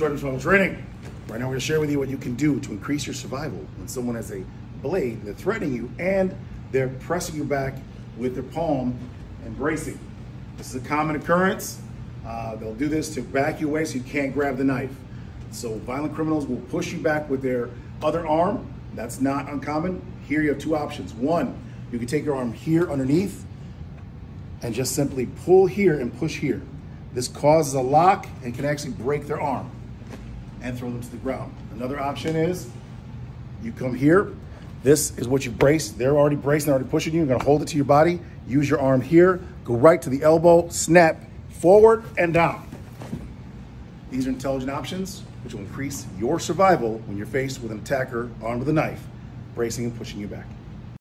Jordan Travel Training. Right now, we're going to share with you what you can do to increase your survival when someone has a blade, they're threatening you, and they're pressing you back with their palm and bracing. This is a common occurrence. Uh, they'll do this to back you away so you can't grab the knife. So violent criminals will push you back with their other arm. That's not uncommon. Here you have two options. One, you can take your arm here underneath and just simply pull here and push here. This causes a lock and can actually break their arm and throw them to the ground. Another option is you come here. This is what you brace. They're already braced and already pushing you. You're gonna hold it to your body. Use your arm here. Go right to the elbow, snap forward and down. These are intelligent options which will increase your survival when you're faced with an attacker armed with a knife, bracing and pushing you back.